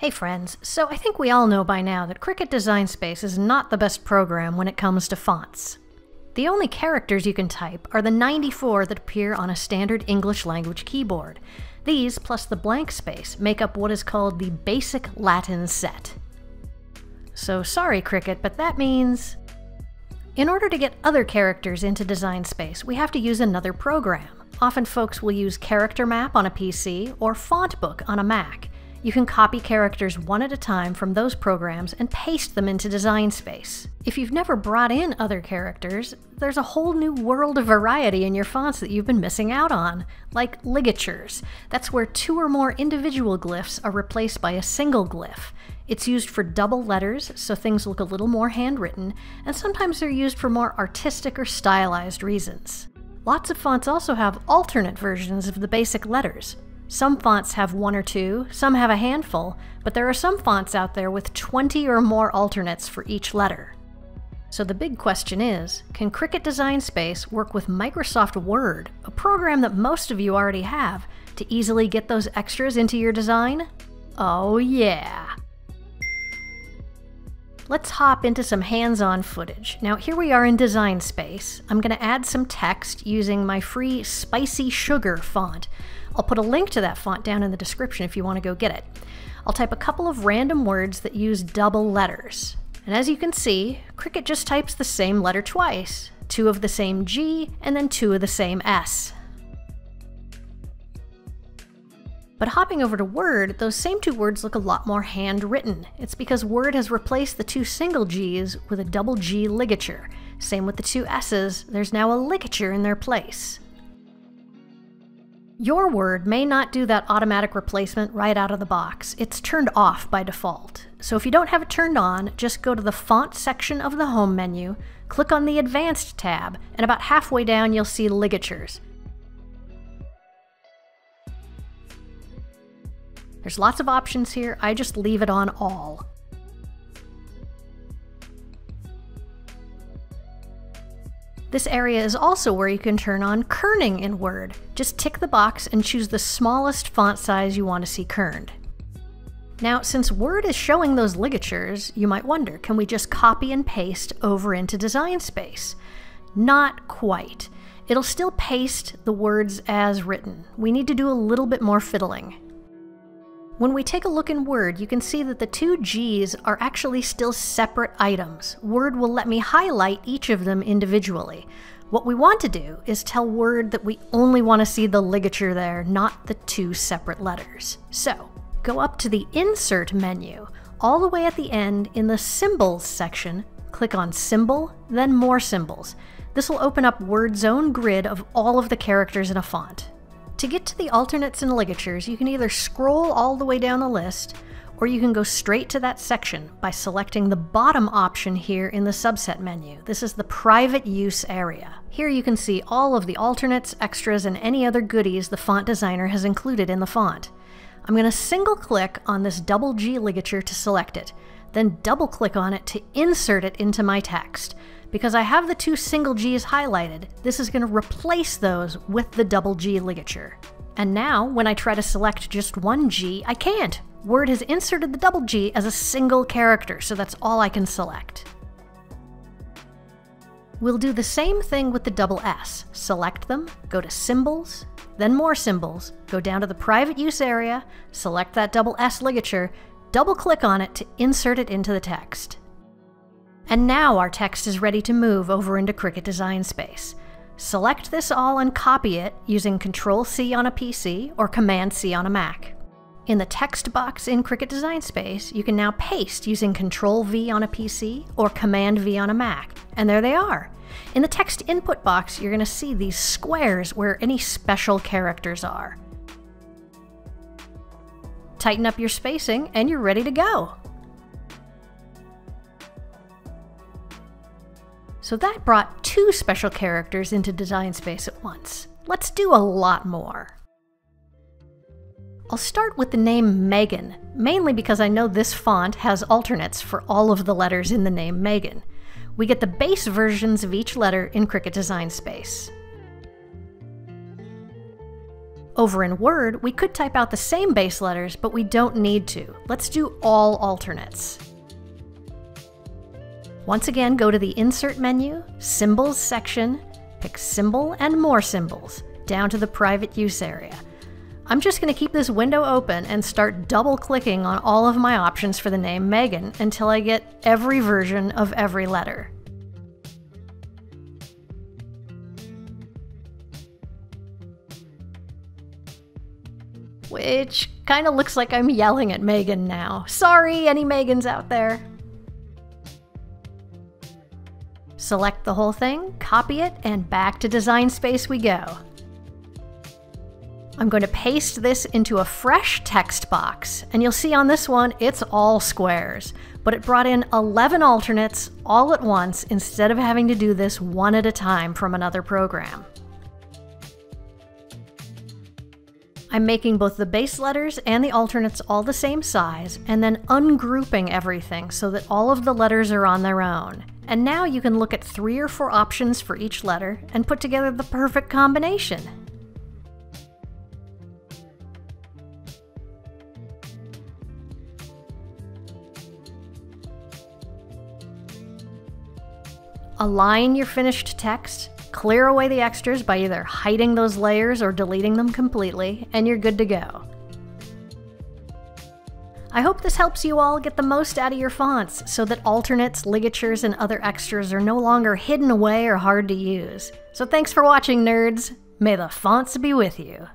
Hey friends, so I think we all know by now that Cricut Design Space is not the best program when it comes to fonts. The only characters you can type are the 94 that appear on a standard English language keyboard. These, plus the blank space, make up what is called the Basic Latin Set. So sorry Cricut, but that means... In order to get other characters into Design Space, we have to use another program. Often folks will use Character Map on a PC or Fontbook on a Mac. You can copy characters one at a time from those programs and paste them into Design Space. If you've never brought in other characters, there's a whole new world of variety in your fonts that you've been missing out on, like ligatures. That's where two or more individual glyphs are replaced by a single glyph. It's used for double letters, so things look a little more handwritten, and sometimes they're used for more artistic or stylized reasons. Lots of fonts also have alternate versions of the basic letters. Some fonts have one or two, some have a handful, but there are some fonts out there with 20 or more alternates for each letter. So the big question is, can Cricut Design Space work with Microsoft Word, a program that most of you already have, to easily get those extras into your design? Oh yeah! Let's hop into some hands-on footage. Now here we are in Design Space. I'm going to add some text using my free Spicy Sugar font. I'll put a link to that font down in the description if you want to go get it. I'll type a couple of random words that use double letters. And as you can see, Cricut just types the same letter twice, two of the same G and then two of the same S. But hopping over to Word, those same two words look a lot more handwritten. It's because Word has replaced the two single G's with a double G ligature. Same with the two S's, there's now a ligature in their place. Your Word may not do that automatic replacement right out of the box. It's turned off by default. So if you don't have it turned on, just go to the Font section of the Home menu, click on the Advanced tab, and about halfway down you'll see Ligatures. There's lots of options here, I just leave it on All. This area is also where you can turn on kerning in Word. Just tick the box and choose the smallest font size you want to see kerned. Now, since Word is showing those ligatures, you might wonder, can we just copy and paste over into Design Space? Not quite. It'll still paste the words as written. We need to do a little bit more fiddling. When we take a look in Word, you can see that the two G's are actually still separate items. Word will let me highlight each of them individually. What we want to do is tell Word that we only want to see the ligature there, not the two separate letters. So, go up to the Insert menu. All the way at the end in the Symbols section, click on Symbol, then More Symbols. This will open up Word's own grid of all of the characters in a font. To get to the alternates and ligatures, you can either scroll all the way down the list, or you can go straight to that section by selecting the bottom option here in the subset menu. This is the private use area. Here you can see all of the alternates, extras, and any other goodies the font designer has included in the font. I'm going to single click on this double G ligature to select it, then double click on it to insert it into my text. Because I have the two single G's highlighted, this is going to replace those with the double G ligature. And now, when I try to select just one G, I can't. Word has inserted the double G as a single character, so that's all I can select. We'll do the same thing with the double S. Select them, go to Symbols, then More Symbols, go down to the Private Use area, select that double S ligature, double click on it to insert it into the text. And now our text is ready to move over into Cricut Design Space. Select this all and copy it using Control-C on a PC or Command-C on a Mac. In the text box in Cricut Design Space, you can now paste using Control-V on a PC or Command-V on a Mac. And there they are. In the text input box, you're going to see these squares where any special characters are. Tighten up your spacing and you're ready to go. So that brought two special characters into Design Space at once. Let's do a lot more. I'll start with the name Megan, mainly because I know this font has alternates for all of the letters in the name Megan. We get the base versions of each letter in Cricut Design Space. Over in Word, we could type out the same base letters, but we don't need to. Let's do all alternates. Once again, go to the Insert menu, Symbols section, pick Symbol and More Symbols, down to the Private Use area. I'm just going to keep this window open and start double clicking on all of my options for the name Megan until I get every version of every letter. Which kind of looks like I'm yelling at Megan now. Sorry, any Megans out there. Select the whole thing, copy it, and back to Design Space we go. I'm going to paste this into a fresh text box, and you'll see on this one it's all squares, but it brought in 11 alternates all at once instead of having to do this one at a time from another program. I'm making both the base letters and the alternates all the same size, and then ungrouping everything so that all of the letters are on their own. And now you can look at three or four options for each letter and put together the perfect combination. Align your finished text, clear away the extras by either hiding those layers or deleting them completely, and you're good to go. I hope this helps you all get the most out of your fonts so that alternates, ligatures, and other extras are no longer hidden away or hard to use. So thanks for watching, nerds! May the fonts be with you!